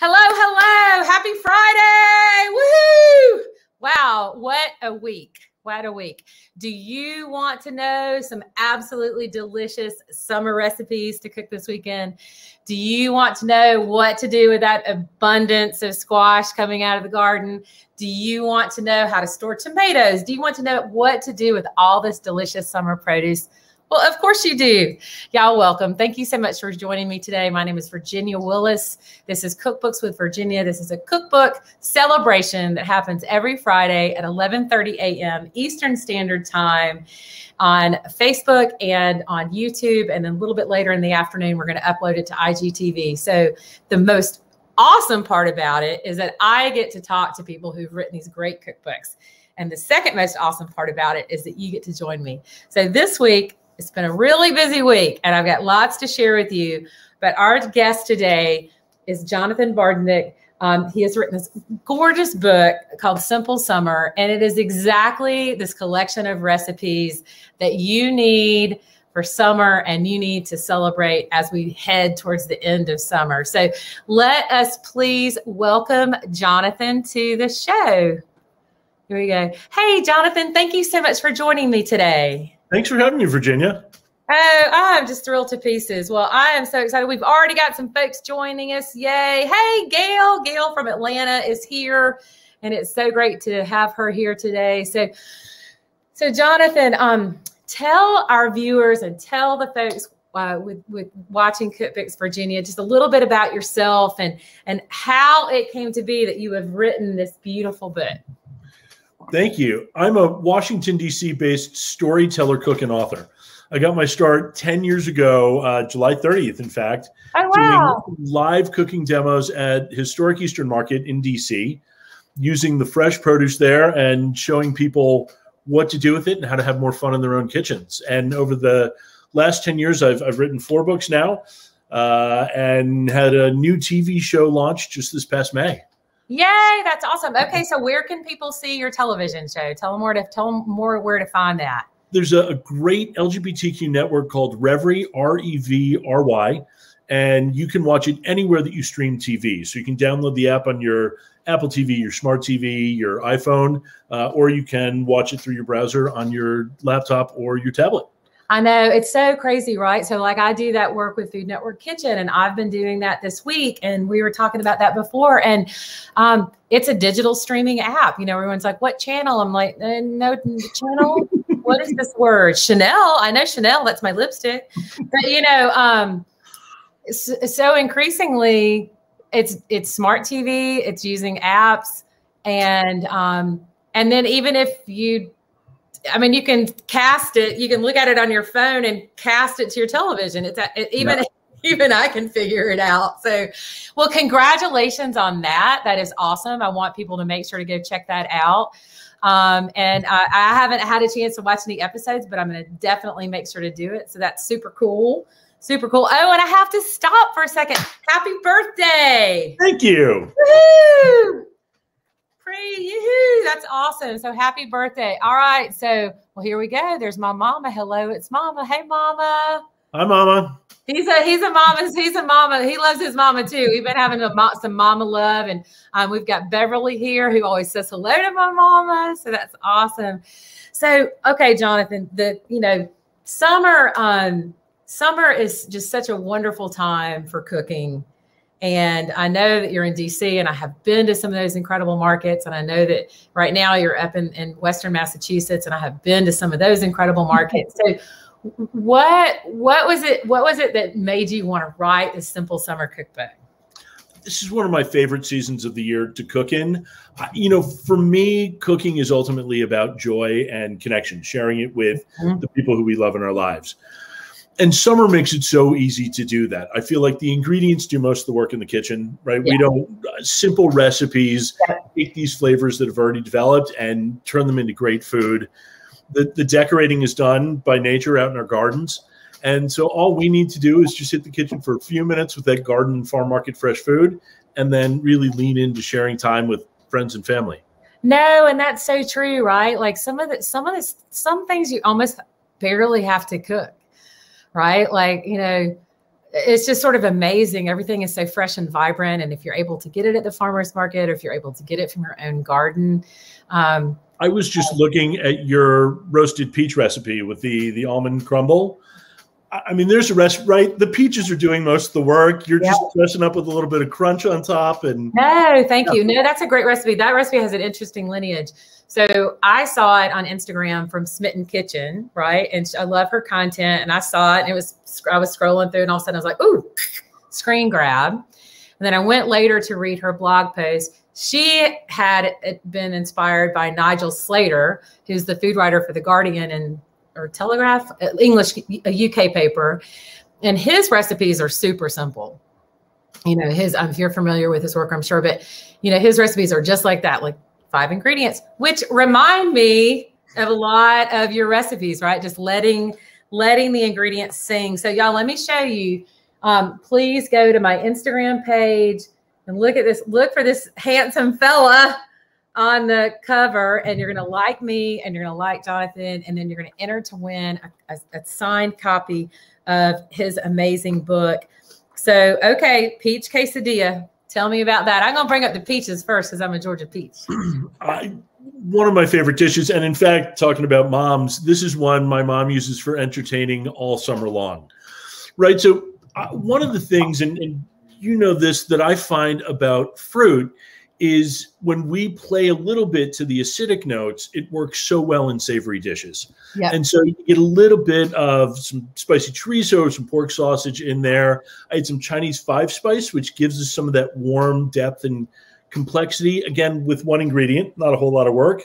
Hello, hello. Happy Friday. Woohoo! Wow, what a week. What a week. Do you want to know some absolutely delicious summer recipes to cook this weekend? Do you want to know what to do with that abundance of squash coming out of the garden? Do you want to know how to store tomatoes? Do you want to know what to do with all this delicious summer produce? Well, of course you do. Y'all welcome. Thank you so much for joining me today. My name is Virginia Willis. This is Cookbooks with Virginia. This is a cookbook celebration that happens every Friday at 11:30 a.m. Eastern Standard Time on Facebook and on YouTube and then a little bit later in the afternoon we're going to upload it to IGTV. So the most awesome part about it is that I get to talk to people who've written these great cookbooks. And the second most awesome part about it is that you get to join me. So this week, it's been a really busy week and I've got lots to share with you. But our guest today is Jonathan Bardzik. Um, he has written this gorgeous book called Simple Summer, and it is exactly this collection of recipes that you need for summer and you need to celebrate as we head towards the end of summer. So let us please welcome Jonathan to the show. Here we go. Hey, Jonathan, thank you so much for joining me today. Thanks for having me, Virginia. Oh, I'm just thrilled to pieces. Well, I am so excited. We've already got some folks joining us. Yay. Hey, Gail. Gail from Atlanta is here. And it's so great to have her here today. So, so Jonathan, um, tell our viewers and tell the folks uh, with with watching Cookbooks Virginia just a little bit about yourself and and how it came to be that you have written this beautiful book. Thank you. I'm a Washington, D.C. based storyteller, cook, and author. I got my start 10 years ago, uh, July 30th, in fact, oh, wow. doing live cooking demos at Historic Eastern Market in DC, using the fresh produce there and showing people what to do with it and how to have more fun in their own kitchens. And over the last 10 years, I've, I've written four books now uh, and had a new TV show launch just this past May. Yay, that's awesome. Okay, so where can people see your television show? Tell them where to tell them more where to find that. There's a, a great LGBTQ network called Revry, R E V R Y, and you can watch it anywhere that you stream TV. So you can download the app on your Apple TV, your smart TV, your iPhone, uh, or you can watch it through your browser on your laptop or your tablet. I know it's so crazy, right? So, like, I do that work with Food Network Kitchen, and I've been doing that this week. And we were talking about that before. And um, it's a digital streaming app. You know, everyone's like, "What channel?" I'm like, eh, "No channel." what is this word? Chanel. I know Chanel. That's my lipstick. But you know, um, so, so increasingly, it's it's smart TV. It's using apps, and um, and then even if you I mean, you can cast it. You can look at it on your phone and cast it to your television. It's a, it, even even I can figure it out. So, well, congratulations on that. That is awesome. I want people to make sure to go check that out. Um, and I, I haven't had a chance to watch any episodes, but I'm going to definitely make sure to do it. So that's super cool. Super cool. Oh, and I have to stop for a second. Happy birthday. Thank you. Woo-hoo! Yoo-hoo, that's awesome. So happy birthday. All right. So, well, here we go. There's my mama. Hello, it's mama. Hey, mama. Hi, mama. He's a he's a mama. He's a mama. He loves his mama too. We've been having a, some mama love, and um, we've got Beverly here who always says hello to my mama. So that's awesome. So okay, Jonathan, the you know summer um, summer is just such a wonderful time for cooking and I know that you're in DC, and I have been to some of those incredible markets. And I know that right now you're up in, in Western Massachusetts, and I have been to some of those incredible markets. So, what what was it? What was it that made you want to write this simple summer cookbook? This is one of my favorite seasons of the year to cook in. You know, for me, cooking is ultimately about joy and connection, sharing it with mm-hmm. the people who we love in our lives and summer makes it so easy to do that. I feel like the ingredients do most of the work in the kitchen, right? Yeah. We don't uh, simple recipes yeah. take these flavors that have already developed and turn them into great food. The the decorating is done by nature out in our gardens. And so all we need to do is just hit the kitchen for a few minutes with that garden farm market fresh food and then really lean into sharing time with friends and family. No, and that's so true, right? Like some of the some of the some things you almost barely have to cook right? Like, you know, it's just sort of amazing. Everything is so fresh and vibrant. And if you're able to get it at the farmer's market or if you're able to get it from your own garden, um, I was just looking at your roasted peach recipe with the the almond crumble. I mean, there's a rest, right? The peaches are doing most of the work. You're yep. just dressing up with a little bit of crunch on top. And no, thank yeah. you. No, that's a great recipe. That recipe has an interesting lineage. So I saw it on Instagram from Smitten Kitchen, right? And I love her content. And I saw it, and it was I was scrolling through, and all of a sudden I was like, "Ooh, screen grab." And then I went later to read her blog post. She had uh, been inspired by Nigel Slater, who's the food writer for the Guardian and or Telegraph, uh, English, a UK paper, and his recipes are super simple. You know, his if you're familiar with his work, I'm sure, but you know, his recipes are just like that, like five ingredients, which remind me of a lot of your recipes, right? Just letting letting the ingredients sing. So y'all, let me show you. Um, please go to my Instagram page and look at this. Look for this handsome fella on the cover, and you're going to like me, and you're going to like Jonathan, and then you're going to enter to win a, a, a signed copy of his amazing book. So, okay, peach quesadilla. Tell me about that. I'm going to bring up the peaches first because I'm a Georgia peach. I, one of my favorite dishes. And in fact, talking about moms, this is one my mom uses for entertaining all summer long. Right. So, uh, one of the things, and, and you know this, that I find about fruit is when we play a little bit to the acidic notes, it works so well in savory dishes. Yeah. And so you get a little bit of some spicy chorizo, some pork sausage in there. I had some Chinese five spice, which gives us some of that warm depth and complexity. Again, with one ingredient, not a whole lot of work.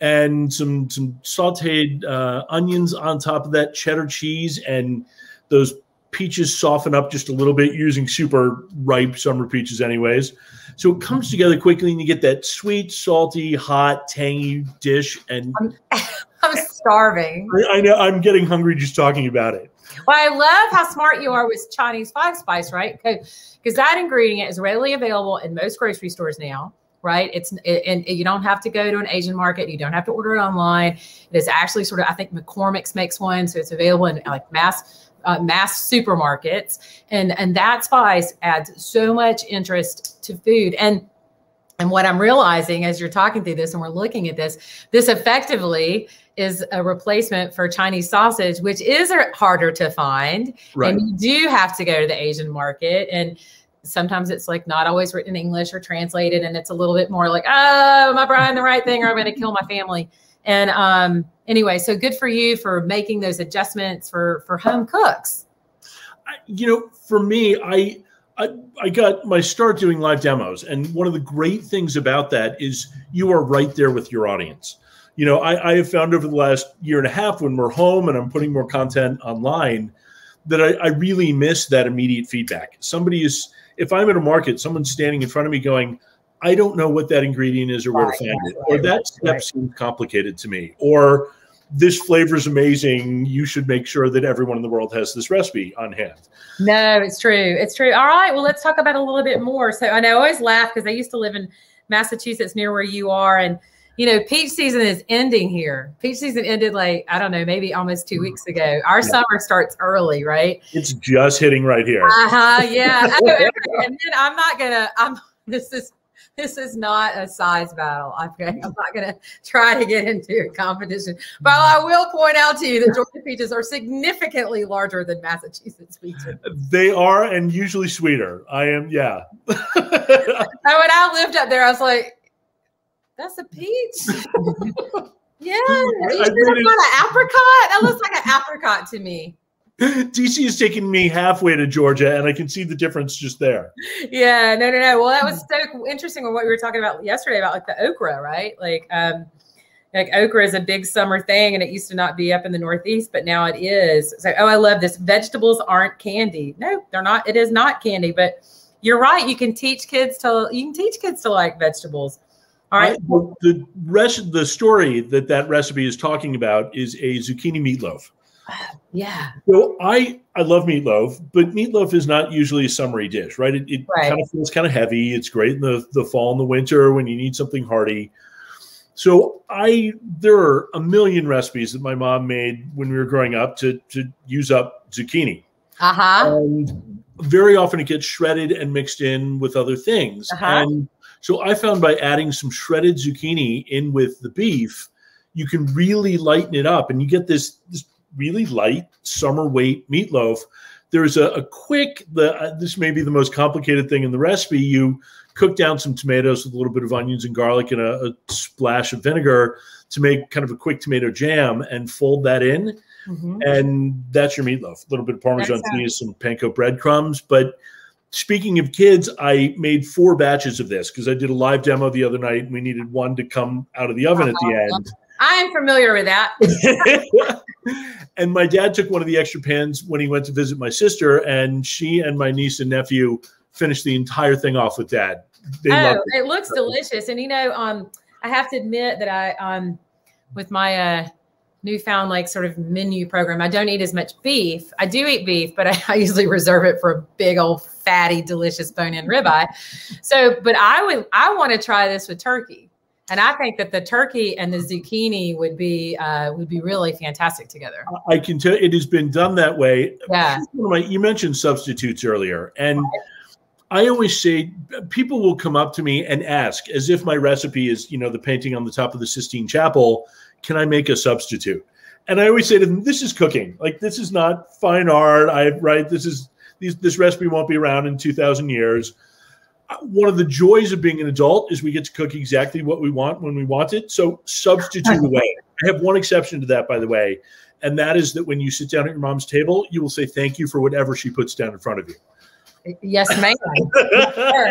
And some some sauteed uh, onions on top of that, cheddar cheese, and those peaches soften up just a little bit using super ripe summer peaches, anyways. So it comes together quickly, and you get that sweet, salty, hot, tangy dish. And I'm, I'm starving. I, I know I'm getting hungry just talking about it. Well, I love how smart you are with Chinese five spice, right? Because that ingredient is readily available in most grocery stores now right? It's and you don't have to go to an Asian market. You don't have to order it online. It is actually sort of I think McCormick's makes one, so it's available in like mass uh, mass supermarkets, and and that spice adds so much interest to food. And and what I'm realizing as you're talking through this and we're looking at this, this effectively is a replacement for Chinese sausage, which is harder to find. Right. And you do have to go to the Asian market. And sometimes it's like not always written in English or translated. And it's a little bit more like, oh, am I buying the right thing or I'm going to kill my family? And um, anyway, so good for you for making those adjustments for for home cooks. You know, for me, I, I I got my start doing live demos, and one of the great things about that is you are right there with your audience. You know, I, I have found over the last year and a half when we're home and I'm putting more content online that I, I really miss that immediate feedback. Somebody is, if I'm at a market, someone's standing in front of me going, I don't know what that ingredient is or where right, to find it. Right, or that step right. seems complicated to me. Or this flavor is amazing. You should make sure that everyone in the world has this recipe on hand. No, it's true. It's true. All right. Well, let's talk about a little bit more. So, and I always laugh because I used to live in Massachusetts near where you are. And, you know, peach season is ending here. Peach season ended like, I don't know, maybe almost two weeks ago. Our yeah. summer starts early, right? It's just hitting right here. Uh huh. Yeah. and then I'm not going to, I'm, this is, this is not a size battle. Okay, I'm not going to try to get into a competition, but I will point out to you that Georgia peaches are significantly larger than Massachusetts peaches. They are, and usually sweeter. I am, yeah. and when I lived up there, I was like, "That's a peach." yeah, sure not an apricot? That looks like an apricot to me. DC is taking me halfway to Georgia, and I can see the difference just there. Yeah, no, no, no. Well, that was so interesting with what we were talking about yesterday about like the okra, right? Like, um, like okra is a big summer thing, and it used to not be up in the Northeast, but now it is. So, oh, I love this. Vegetables aren't candy. No, they're not. It is not candy, but you're right. You can teach kids to. You can teach kids to like vegetables. All right. I, the rest, the story that that recipe is talking about is a zucchini meatloaf. Yeah. So I I love meatloaf, but meatloaf is not usually a summery dish, right? It, it right. kind of feels kind of heavy. It's great in the the fall and the winter when you need something hearty. So I there are a million recipes that my mom made when we were growing up to to use up zucchini. Uh-huh. And very often it gets shredded and mixed in with other things. Uh-huh. And so I found by adding some shredded zucchini in with the beef, you can really lighten it up and you get this, this really light summer weight meatloaf. There's a, a quick, the, uh, this may be the most complicated thing in the recipe. You cook down some tomatoes with a little bit of onions and garlic and a, a splash of vinegar to make kind of a quick tomato jam and fold that in. Mm-hmm. And that's your meatloaf. A little bit of Parmesan cheese, some panko breadcrumbs. But speaking of kids, I made four batches of this because I did a live demo the other night and we needed one to come out of the oven uh-huh. at the uh-huh. end. I am familiar with that. and my dad took one of the extra pans when he went to visit my sister, and she and my niece and nephew finished the entire thing off with dad. They oh, it. it. looks delicious. And you know, um, I have to admit that I um with my uh newfound like sort of menu program. I don't eat as much beef. I do eat beef, but I, I usually reserve it for a big old fatty, delicious bone-in ribeye. So, but I would I want to try this with turkey. And I think that the turkey and the zucchini would be uh, would be really fantastic together. I can tell it has been done that way. Yeah. My, you mentioned substitutes earlier, and I always say people will come up to me and ask, as if my recipe is, you know, the painting on the top of the Sistine Chapel. Can I make a substitute? And I always say to them, "This is cooking. Like this is not fine art. I right. This is these, this recipe won't be around in two thousand years." One of the joys of being an adult is we get to cook exactly what we want when we want it. So substitute away. I have one exception to that, by the way, and that is that when you sit down at your mom's table, you will say thank you for whatever she puts down in front of you. Yes, ma'am.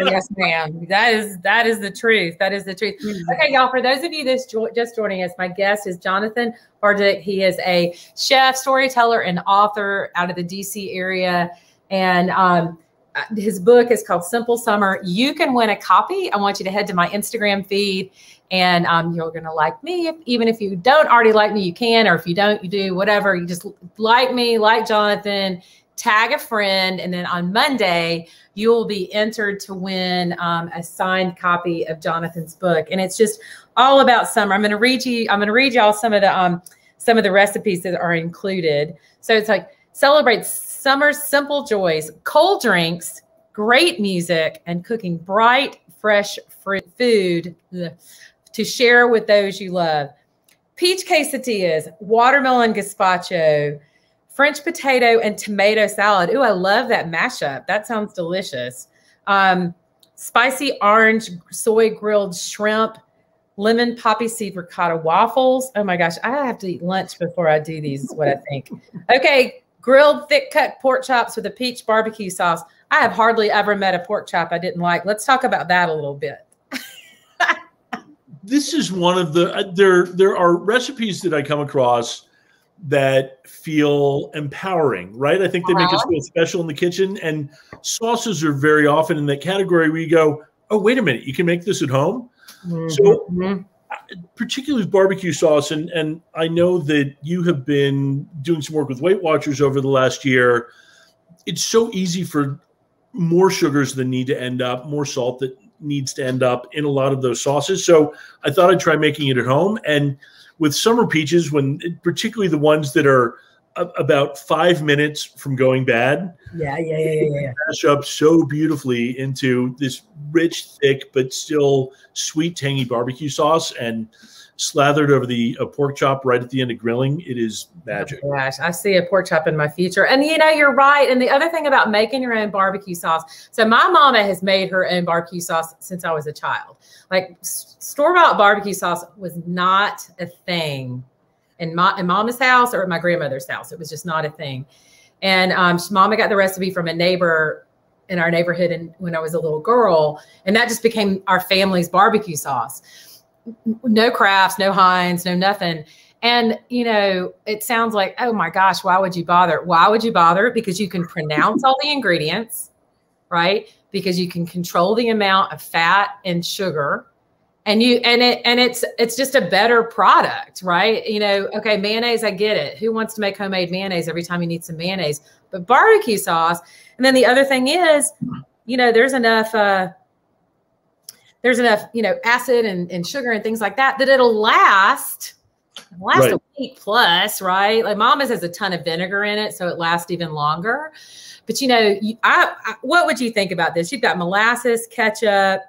yes, ma'am. That is that is the truth. That is the truth. Mm-hmm. Okay, y'all. For those of you that's jo- just joining us, my guest is Jonathan Bardzik. He is a chef, storyteller, and author out of the DC area, and um, his book is called Simple Summer. You can win a copy. I want you to head to my Instagram feed and um, you're going to like me. If, even if you don't already like me, you can, or if you don't, you do whatever. You just like me, like Jonathan, tag a friend. And then on Monday, you will be entered to win um, a signed copy of Jonathan's book. And it's just all about summer. I'm going to read you, I'm going to read y'all some of the, um, some of the recipes that are included. So it's like celebrate summer's simple joys, cold drinks, great music, and cooking bright, fresh fruit food to share with those you love. Peach quesadillas, watermelon gazpacho, French potato and tomato salad. Ooh, I love that mashup. That sounds delicious. Um, spicy orange soy grilled shrimp, lemon poppy seed ricotta waffles. Oh my gosh, I have to eat lunch before I do these, is what I think. Okay, grilled thick cut pork chops with a peach barbecue sauce. I have hardly ever met a pork chop I didn't like. Let's talk about that a little bit. this is one of the uh, there there are recipes that I come across that feel empowering, right? I think they make us uh-huh. feel special in the kitchen and sauces are very often in that category where you go, "Oh, wait a minute, you can make this at home?" Mm-hmm. So particularly with barbecue sauce, and and I know that you have been doing some work with Weight Watchers over the last year. It's so easy for more sugars than need to end up, more salt that needs to end up in a lot of those sauces. So I thought I'd try making it at home. And with summer peaches, when particularly the ones that are about five minutes from going bad. Yeah, yeah, yeah, yeah. yeah. Mash up so beautifully into this rich, thick, but still sweet, tangy barbecue sauce, and slathered over the a pork chop right at the end of grilling. It is magic. Oh gosh, I see a pork chop in my future. And you know, you're right. And the other thing about making your own barbecue sauce. So my mama has made her own barbecue sauce since I was a child. Like store bought barbecue sauce was not a thing in my in mama's house or at my grandmother's house. It was just not a thing. And um, mama got the recipe from a neighbor in our neighborhood and when I was a little girl, and that just became our family's barbecue sauce. No Krafts, no Heinz, no nothing. And you know, it sounds like, oh my gosh, why would you bother? Why would you bother? Because you can pronounce all the ingredients, right? Because you can control the amount of fat and sugar and you and it and it's it's just a better product right you know okay mayonnaise i get it who wants to make homemade mayonnaise every time you need some mayonnaise but barbecue sauce and then the other thing is you know there's enough uh there's enough you know acid and, and sugar and things like that that it'll last last right. a week plus, right? Like Mama's has a ton of vinegar in it, so it lasts even longer. But you know, you, I, I, what would you think about this? You've got molasses, ketchup,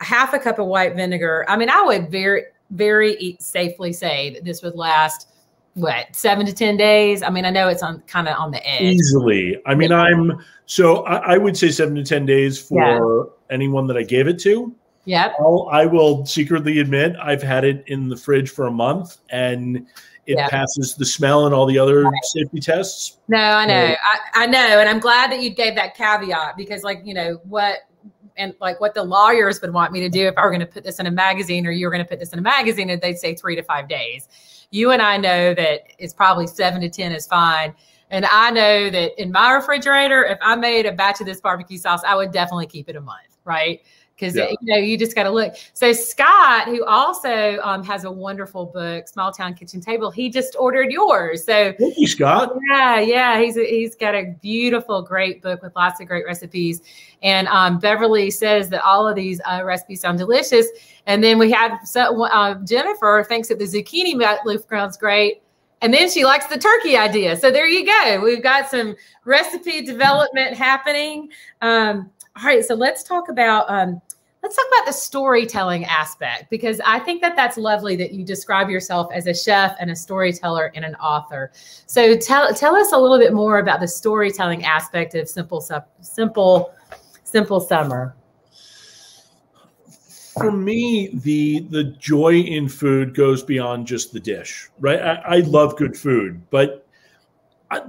half a cup of white vinegar. I mean, I would very, very safely say that this would last what seven to ten days. I mean, I know it's on kind of on the edge. Easily. I mean, I'm so I, I would say seven to ten days for yeah. anyone that I gave it to. Yep. I'll, I will secretly admit I've had it in the fridge for a month and it passes the smell and all the other right. safety tests. No, I know. I, I know. And I'm glad that you gave that caveat because like, you know, what and like what the lawyers would want me to do if I were going to put this in a magazine or you were going to put this in a magazine and they'd say three to five days. You and I know that it's probably seven to 10 is fine. And I know that in my refrigerator, if I made a batch of this barbecue sauce, I would definitely keep it a month, right? Because yeah. you know you just got to look. So Scott, who also um, has a wonderful book, Small Town Kitchen Table, he just ordered yours. So thank you, Scott. Yeah, yeah, he's a, he's got a beautiful, great book with lots of great recipes. And um, Beverly says that all of these uh, recipes sound delicious. And then we had so, uh, Jennifer thinks that the zucchini leaf sounds great. And then she likes the turkey idea. So there you go. We've got some recipe development happening. Um, all right, so let's talk about um, let's talk about the storytelling aspect because I think that that's lovely that you describe yourself as a chef and a storyteller and an author. So tell tell us a little bit more about the storytelling aspect of simple simple simple summer. For me, the the joy in food goes beyond just the dish, right? I, I love good food, but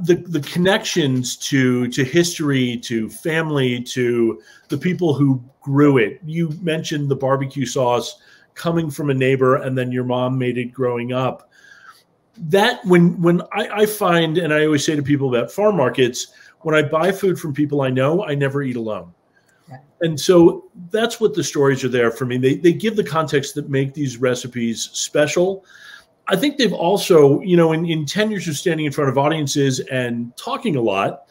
the the connections to to history, to family, to the people who grew it. You mentioned the barbecue sauce coming from a neighbor, and then your mom made it growing up. That when when I, I find, and I always say to people about farm markets, when I buy food from people I know, I never eat alone. And so that's what the stories are there for me. They, they give the context that make these recipes special. I think they've also, you know, in, in 10 years of standing in front of audiences and talking a lot,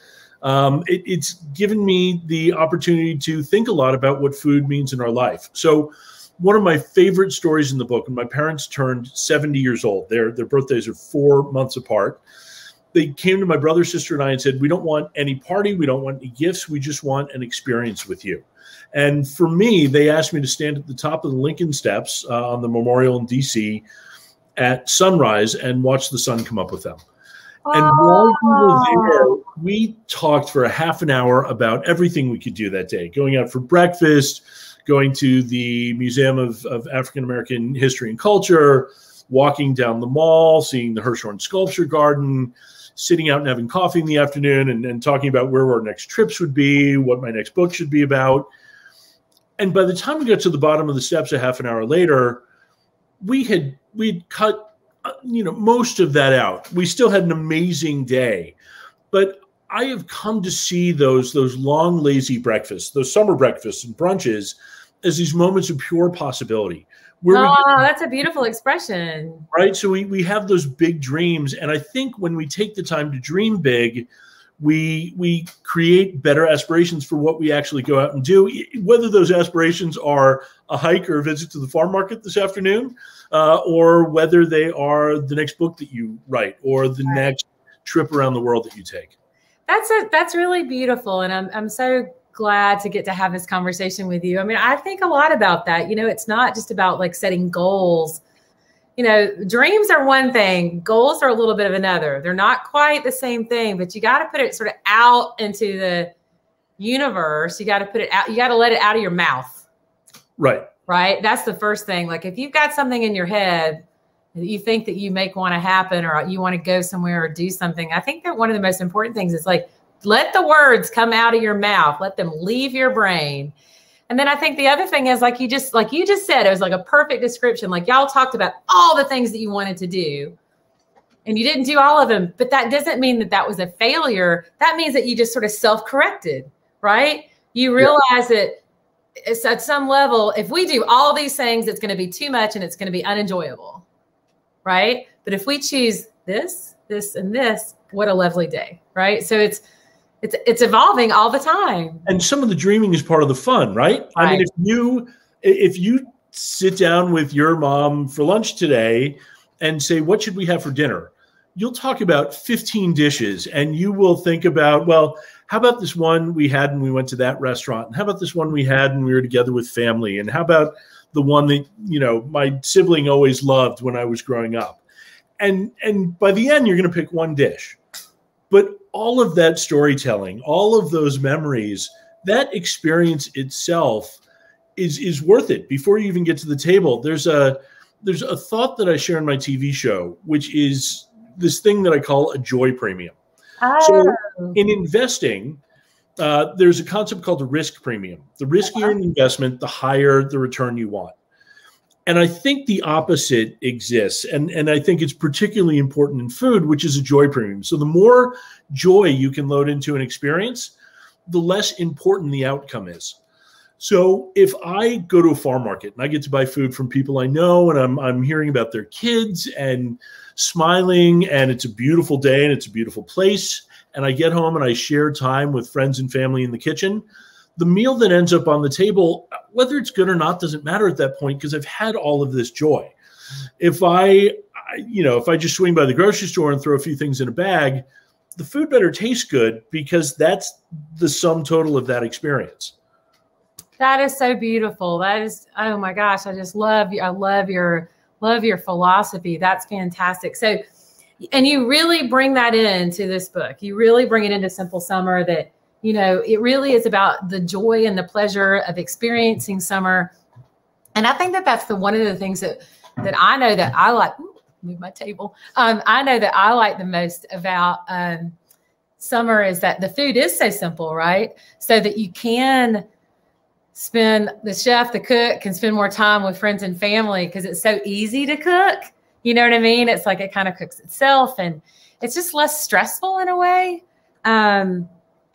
um, it, it's given me the opportunity to think a lot about what food means in our life. So, one of my favorite stories in the book, when my parents turned 70 years old, their, their birthdays are four months apart. They came to my brother, sister, and I and said, We don't want any party. We don't want any gifts. We just want an experience with you. And for me, they asked me to stand at the top of the Lincoln Steps uh, on the memorial in DC at sunrise and watch the sun come up with them. And ah. while we were there, we talked for a half an hour about everything we could do that day going out for breakfast, going to the Museum of, of African American History and Culture, walking down the mall, seeing the Hirshhorn Sculpture Garden, sitting out and having coffee in the afternoon, and, and talking about where our next trips would be, what my next book should be about. And by the time we got to the bottom of the steps a half an hour later, we had we'd cut uh, you know most of that out. We still had an amazing day, but I have come to see those those long lazy breakfasts, those summer breakfasts and brunches, as these moments of pure possibility. Where oh, we, that's a beautiful expression. Right. So we, we have those big dreams. And I think when we take the time to dream big, we we create better aspirations for what we actually go out and do. Whether those aspirations are a hike or a visit to the farm market this afternoon uh, or whether they are the next book that you write or the right. next trip around the world that you take. That's a that's really beautiful and i'm i'm so glad to get to have this conversation with you. I mean i think a lot about that. You know it's not just about like setting goals you know, dreams are one thing, goals are a little bit of another. They're not quite the same thing, but you got to put it sort of out into the universe. You got to put it out, you got to let it out of your mouth. Right. Right. That's the first thing. Like if you've got something in your head that you think that you make want to happen or you want to go somewhere or do something, I think that one of the most important things is like let the words come out of your mouth, let them leave your brain and then I think the other thing is like you just like you just said, it was like a perfect description. Like y'all talked about all the things that you wanted to do and you didn't do all of them, but that doesn't mean that that was a failure. That means that you just sort of self-corrected, right? You realize yeah. that it's at some level, if we do all these things, it's going to be too much and it's going to be unenjoyable, right? But if we choose this, this, and this, what a lovely day, right? So it's it's it's evolving all the time. And some of the dreaming is part of the fun, right? right? I mean, if you if you sit down with your mom for lunch today and say, What should we have for dinner? You'll talk about 15 dishes and you will think about, well, how about this one we had when we went to that restaurant? And how about this one we had when we were together with family? And how about the one that, you know, my sibling always loved when I was growing up? And and by the end, you're going to pick one dish. But all of that storytelling, all of those memories, that experience itself is is worth it before you even get to the table. There's a there's a thought that I share in my TV show, which is this thing that I call a joy premium. Oh. So in investing, uh, there's a concept called the risk premium. The riskier an investment, the higher the return you want. And I think the opposite exists. And, and I think it's particularly important in food, which is a joy premium. So the more joy you can load into an experience, the less important the outcome is. So if I go to a farm market and I get to buy food from people I know and I'm, I'm hearing about their kids and smiling and it's a beautiful day and it's a beautiful place and I get home and I share time with friends and family in the kitchen, the meal that ends up on the table, whether it's good or not, doesn't matter at that point because I've had all of this joy. If I, you know, if I just swing by the grocery store and throw a few things in a bag, the food better taste good because that's the sum total of that experience. That is so beautiful. That is oh my gosh, I just love you. I love your love your philosophy. That's fantastic. So and you really bring that into this book. You really bring it into Simple Summer that you know, it really is about the joy and the pleasure of experiencing summer. And I think that that's the one of the things that that I know that I like move my table. Um, I know that I like the most about um, summer is that the food is so simple, right? So that you can spend the chef, the cook can spend more time with friends and family because it's so easy to cook. You know what I mean? It's like it kind of cooks itself and it's just less stressful in a way. Um,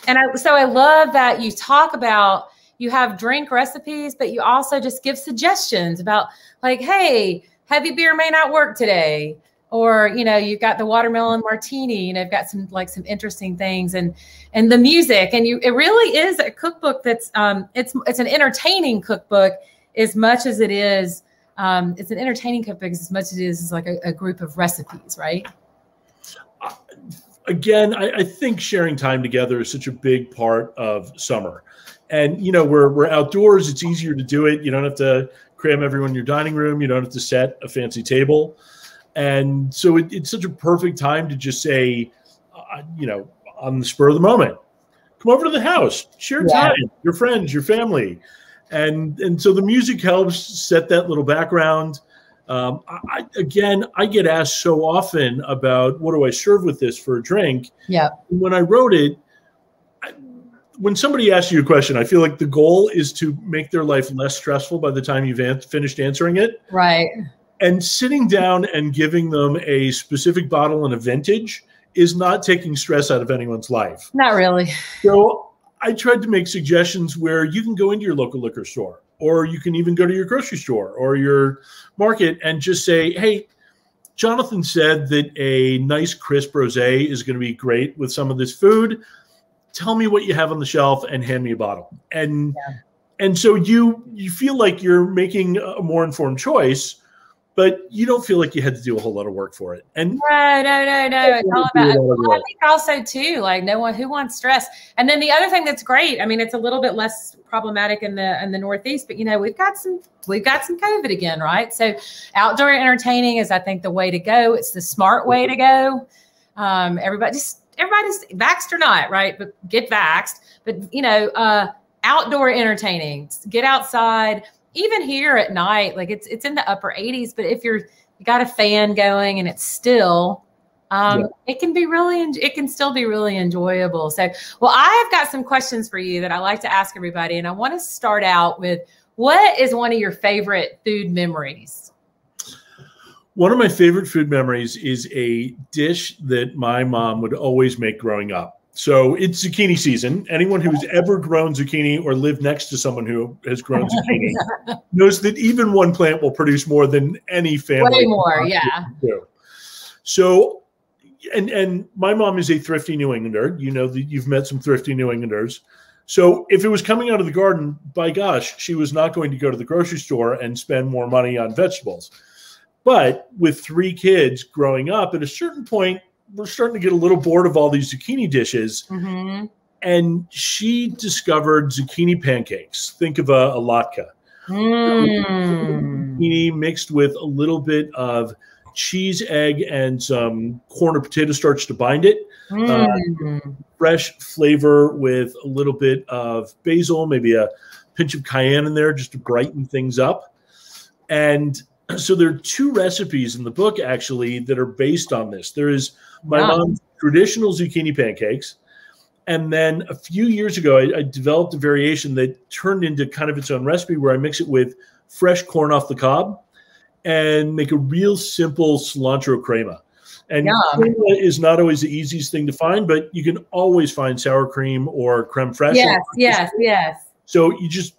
and I, so I love that you talk about you have drink recipes, but you also just give suggestions about like, hey, heavy beer may not work today. Or you know you've got the watermelon martini know you've got some like some interesting things and and the music. And you it really is a cookbook that's um it's it's an entertaining cookbook as much as it is um it's an entertaining cookbook as much as it is like a, a group of recipes right again I, I think sharing time together is such a big part of summer and you know we're we're outdoors it's easier to do it you don't have to cram everyone in your dining room you don't have to set a fancy table and so it, it's such a perfect time to just say, uh, you know, on the spur of the moment, come over to the house, share yeah. time, your friends, your family. And, and so the music helps set that little background. Um, I, again, I get asked so often about what do I serve with this for a drink. Yeah. When I wrote it, I, when somebody asks you a question, I feel like the goal is to make their life less stressful by the time you've an- finished answering it. Right and sitting down and giving them a specific bottle and a vintage is not taking stress out of anyone's life. Not really. So I tried to make suggestions where you can go into your local liquor store, or you can even go to your grocery store or your market and just say, hey, Jonathan said that a nice crisp rosé is going to be great with some of this food. Tell me what you have on the shelf and hand me a bottle. And yeah. and so you you feel like you're making a more informed choice but you don't feel like you had to do a whole lot of work for it. And no, no, no, no. It's all about. Well, I think also too, like no one who wants stress. And then the other thing that's great. I mean, it's a little bit less problematic in the in the Northeast, but you know, we've got some we've got some COVID again, right? So outdoor entertaining is, I think, the way to go. It's the smart way to go. Um, everybody just everybody's vaxxed or not, right? But get vaxxed. But you know, uh, outdoor entertaining, get outside even here at night, like it's it's in the upper 80s, but if you're you got a fan going and it's still um, yeah. it can be really it can still be really enjoyable. So, well, I've got some questions for you that I like to ask everybody, and I want to start out with what is one of your favorite food memories? One of my favorite food memories is a dish that my mom would always make growing up. So it's zucchini season. Anyone who's ever grown zucchini or lived next to someone who has grown zucchini knows that even one plant will produce more than any family. Way more, yeah. Do. So, and and my mom is a thrifty New Englander. You know that you've met some thrifty New Englanders. So if it was coming out of the garden, by gosh, she was not going to go to the grocery store and spend more money on vegetables. But with three kids growing up, at a certain point, we're starting to get a little bored of all these zucchini dishes. Mm-hmm. And she discovered zucchini pancakes. Think of a, a latke. Mm. Zucchini mixed with a little bit of cheese, egg, and some corn or potato starch to bind it. Mm. Fresh flavor with a little bit of basil, maybe a pinch of cayenne in there just to brighten things up. And so there are two recipes in the book actually that are based on this. There is my Wow. mom's traditional zucchini pancakes. And then a few years ago, I, I developed a variation that turned into kind of its own recipe where I mix it with fresh corn off the cob and make a real simple cilantro crema. And crema is not always the easiest thing to find, but you can always find sour cream or creme fraiche. Yes, yes, yes. So you just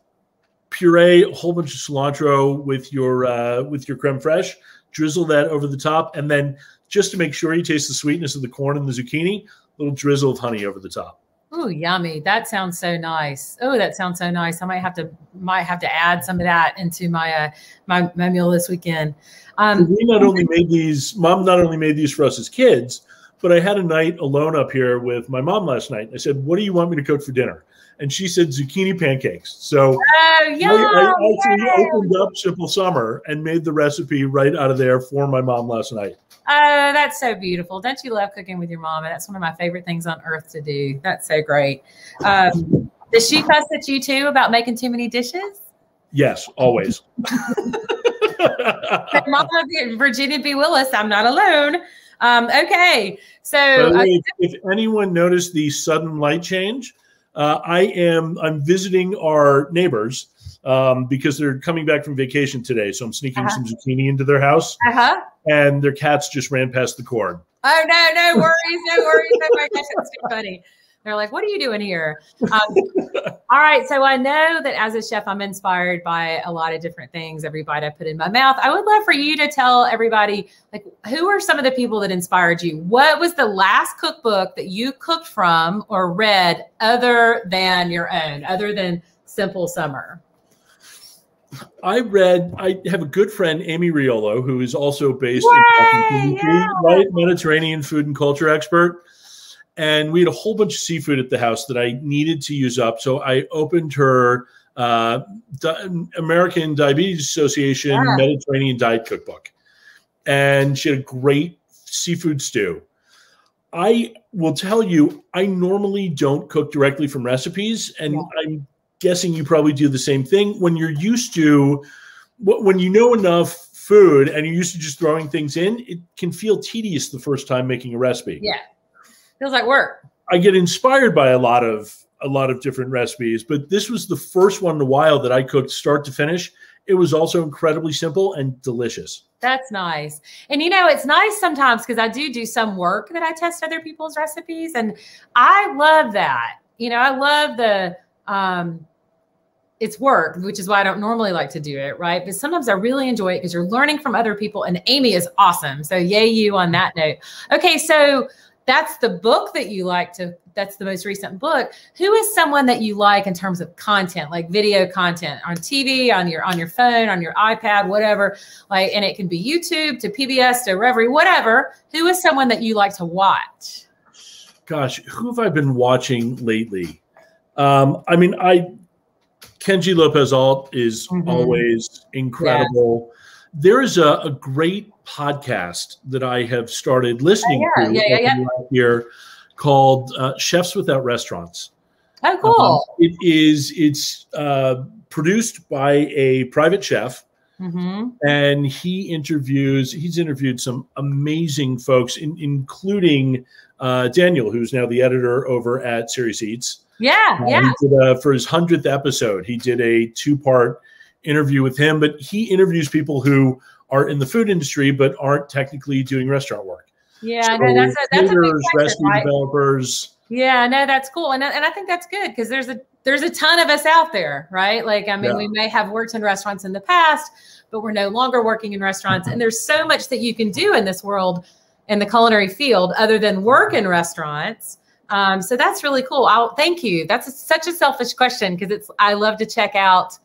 puree a whole bunch of cilantro with your uh, with your creme fraiche, drizzle that over the top, and then just to make sure you taste the sweetness of the corn and the zucchini, a little drizzle of honey over the top. Oh, yummy! That sounds so nice. Oh, that sounds so nice. I might have to might have to add some of that into my uh, my my meal this weekend. Um, we not only made these, mom not only made these for us as kids, but I had a night alone up here with my mom last night. I said, "What do you want me to cook for dinner?" And she said zucchini pancakes. So oh, I, yum! I actually opened up Simple Summer and made the recipe right out of there for my mom last night. Oh, that's so beautiful. Don't you love cooking with your mom? That's one of my favorite things on earth to do. That's so great. Um, does she fuss at you too about making too many dishes? Yes, always. Mama Virginia B. Willis, I'm not alone. Um, okay, so uh, if anyone noticed the sudden light change, uh, I am I'm visiting our neighbors um, because they're coming back from vacation today. So I'm sneaking Uh-huh. some zucchini into their house, uh-huh. and their cats just ran past the corn. Oh no, no worries, no worries. Oh my gosh, that's too funny. They're like, "What are you doing here?" Um, all right, so I know that as a chef, I'm inspired by a lot of different things. Every bite I put in my mouth. I would love for you to tell everybody, like, who are some of the people that inspired you? What was the last cookbook that you cooked from or read, other than your own, other than Simple Summer? I read. I have a good friend, Amy Riolo, who is also based Way, in Washington, yeah. right? Mediterranean food and culture expert. And we had a whole bunch of seafood at the house that I needed to use up. So I opened her uh, Di- American Diabetes Association Yeah. Mediterranean Diet Cookbook, and she had a great seafood stew. I will tell you, I normally don't cook directly from recipes, and Yeah. I'm guessing you probably do the same thing when you're used to when you know enough food and you're used to just throwing things in it can feel tedious the first time making a recipe Yeah, feels like work. i get inspired by a lot of a lot of different recipes but this was the first one in a while that i cooked start to finish it was also incredibly simple and delicious That's nice. And you know, it's nice sometimes because I do do some work that I test other people's recipes and I love that. You know, I love the um it's work, which is why I don't normally like to do it, right? But sometimes I really enjoy it because you're learning from other people and Amy is awesome. So yay you on that note. Okay, so that's the book that you like to that's the most recent book. Who is someone that you like in terms of content like video content on tv on your on your phone on your ipad whatever? Like and it can be youtube to pbs to Revry whatever. Who is someone that you like to watch? Gosh who have i been watching lately? Um i mean i kenji lopez alt is Mhm. always incredible there is a, a great podcast that i have started listening Oh, yeah, to yeah, yeah, year called uh, chefs without restaurants. Oh cool. Um, it is it's uh, produced by a private chef hmm and he interviews he's interviewed some amazing folks in, including uh, daniel who's now the editor over at Serious Eats. Yeah yeah. Did, uh, for his 100th episode he did a two-part interview with him but he interviews people who are in the food industry but aren't technically doing restaurant work yeah no, that's a, that's a big question, recipe right? developers Yeah, no, that's cool, and and I think that's good because there's a there's a ton of us out there, right? Like, I mean, Yeah. we may have worked in restaurants in the past, but we're no longer working in restaurants, and there's so much that you can do in this world in the culinary field other than work in restaurants. Um, so that's really cool. I'll thank you. That's a, such a selfish question because it's I love to check out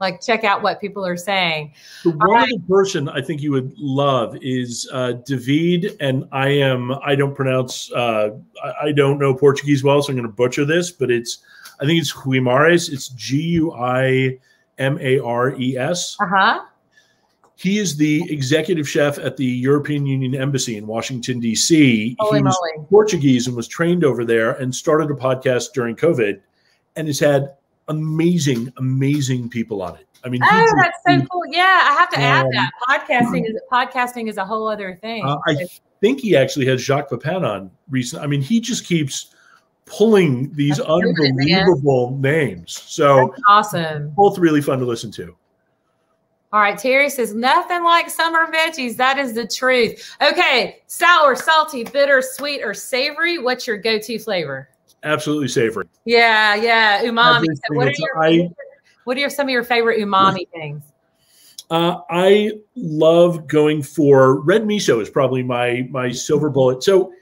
like check out what people are saying. The one right. other person I think you would love is uh, David, and I am I don't pronounce uh, I, don't know Portuguese well, so I'm going to butcher this, but it's I think it's Guimares. It's G U I M A R E S. Uh huh. He is the executive chef at the European Union Embassy in Washington D.C. Holy he was moly. Portuguese and was trained over there, and started a podcast during COVID, and has had amazing, amazing people on it. I mean, oh, that's so cool. Yeah, I have to um, add that podcasting is podcasting is a whole other thing. Uh, I think he actually has Jacques Pepin on recent. I mean, he just keeps pulling these that's unbelievable names. So that's awesome. Both really fun to listen to. All right, Terry says nothing like summer veggies. That is the truth. Okay, sour, salty, bitter, sweet, or savory. What's your go-to flavor? Absolutely savory. Yeah, yeah, umami. what are, your, I, what are your, some of your favorite umami things? Uh, I love going for red miso is probably my my silver bullet. So,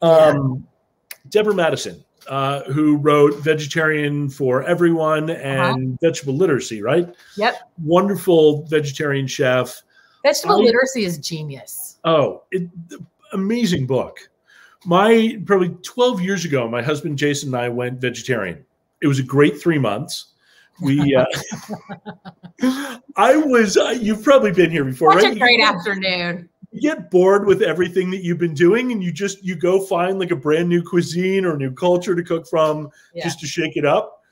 um, yeah. Deborah Madison, uh, who wrote Vegetarian for Everyone and uh-huh. Vegetable Literacy, right? Yep. Wonderful vegetarian chef. Vegetable I, literacy is genius. Oh, it, amazing book my probably 12 years ago, my husband Jason and I went vegetarian. It was a great three months. We, uh, I was, uh, you've probably been here before, Such right? a great you afternoon. You get bored with everything that you've been doing and you just, you go find like a brand new cuisine or new culture to cook from yeah. just to shake it up.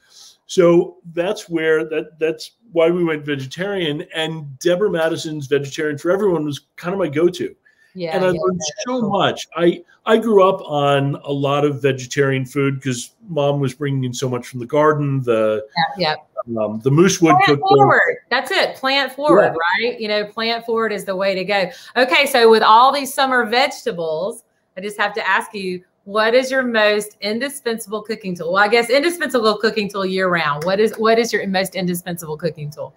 So that's where that, that's why we went vegetarian. And Deborah Madison's Vegetarian for Everyone was kind of my go-to yeah, and I yeah, learned so cool. much. I I grew up on a lot of vegetarian food because mom was bringing in so much from the garden. The yeah, yeah. Um, the moosewood plant forward. That's it. Plant forward, yeah. right? You know, plant forward is the way to go. Okay, so with all these summer vegetables, I just have to ask you, what is your most indispensable cooking tool? Well, I guess indispensable cooking tool year round. What is what is your most indispensable cooking tool?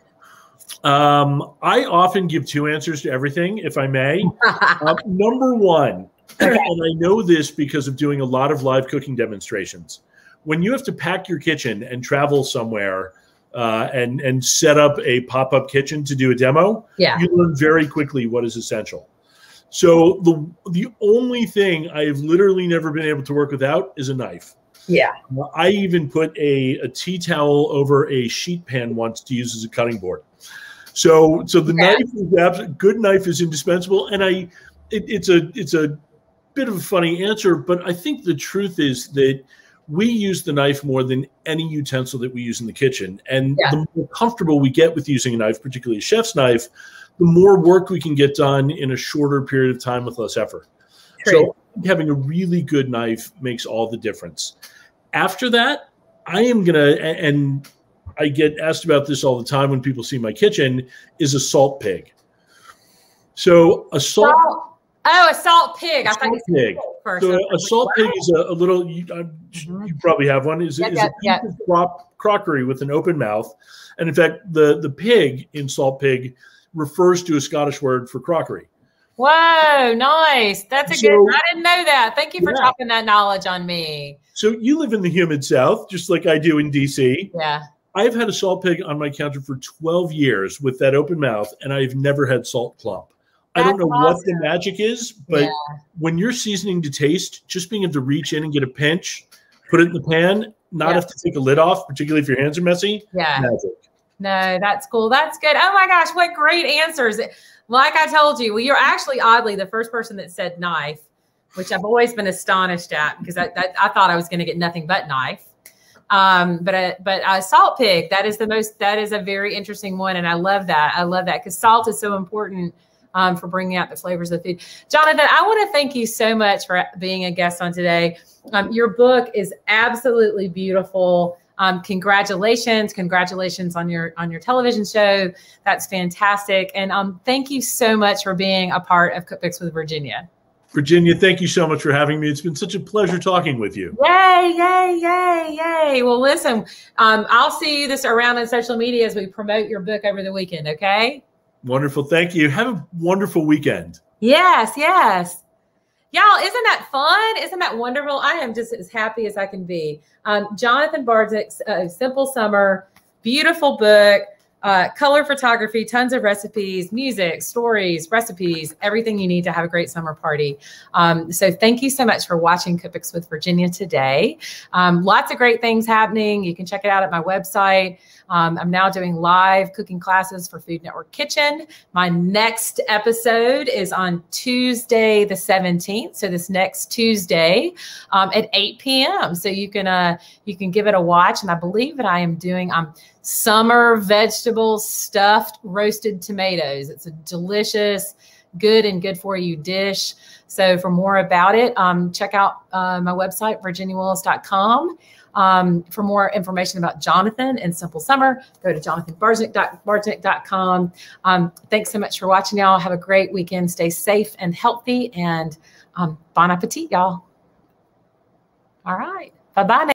Um, I often give two answers to everything, if I may. uh, number one, and I know this because of doing a lot of live cooking demonstrations. When you have to pack your kitchen and travel somewhere uh, and and set up a pop up kitchen to do a demo, yeah. you learn very quickly what is essential. So the the only thing I've literally never been able to work without is a knife. Yeah. I even put a, a tea towel over a sheet pan once to use as a cutting board. So so the yeah. knife is absolutely good knife is indispensable, and I it, it's a it's a bit of a funny answer, but I think the truth is that we use the knife more than any utensil that we use in the kitchen, and yeah. the more comfortable we get with using a knife, particularly a chef's knife, the more work we can get done in a shorter period of time with less effort. True. So having a really good knife makes all the difference. After that, I am gonna and I get asked about this all the time when people see my kitchen is a salt pig. So a salt. salt. Oh, a salt pig. I thought pig. So a salt pig is a, a little. You, mm-hmm. you, probably have one. Is, yeah, is yeah, a yeah. Crop, crockery with an open mouth, and in fact, the the pig in salt pig refers to a Scottish word for crockery. Whoa, nice. That's a so, good. I didn't know that. Thank you for yeah. dropping that knowledge on me. So you live in the humid South, just like I do in DC. Yeah. I've had a salt pig on my counter for 12 years with that open mouth, and I've never had salt clump. That's I don't know awesome. what the magic is, but yeah. when you're seasoning to taste, just being able to reach in and get a pinch, put it in the pan, not yeah. have to take a lid off, particularly if your hands are messy. Yeah. Magic. No, that's cool. That's good. Oh my gosh, what great answers. Like I told you, well, you're actually oddly the first person that said knife, which I've always been astonished at because I, I, I thought I was going to get nothing but knife. Um, but a, but a salt pig, that is the most, that is a very interesting one. And I love that. I love that because salt is so important um, for bringing out the flavors of the food. Jonathan, I want to thank you so much for being a guest on today. Um, your book is absolutely beautiful. Um, congratulations, congratulations on your on your television show. That's fantastic. And um, thank you so much for being a part of Cookbooks with Virginia. Virginia, thank you so much for having me. It's been such a pleasure talking with you. Yay, yay, yay, yay. Well, listen, um, I'll see you this around on social media as we promote your book over the weekend, okay? Wonderful. Thank you. Have a wonderful weekend. Yes, yes. Y'all, isn't that fun? Isn't that wonderful? I am just as happy as I can be. Um, Jonathan Bardzik's uh, Simple Summer, beautiful book. uh, color photography, tons of recipes, music, stories, recipes, everything you need to have a great summer party. Um, so thank you so much for watching Cookbooks with Virginia today. Um, lots of great things happening. You can check it out at my website. Um, I'm now doing live cooking classes for Food Network Kitchen. My next episode is on Tuesday, the 17th. So this next Tuesday um, at 8 p.m. So you can uh, you can give it a watch. And I believe that I am doing um, summer vegetable stuffed roasted tomatoes. It's a delicious, good and good for you dish. So for more about it, um, check out uh, my website, virginiawillis.com. Um, for more information about Jonathan and Simple Summer, go to jonathanbardzik.com. Um, thanks so much for watching, y'all. Have a great weekend. Stay safe and healthy, and um, bon appetit, y'all. All right. Bye bye.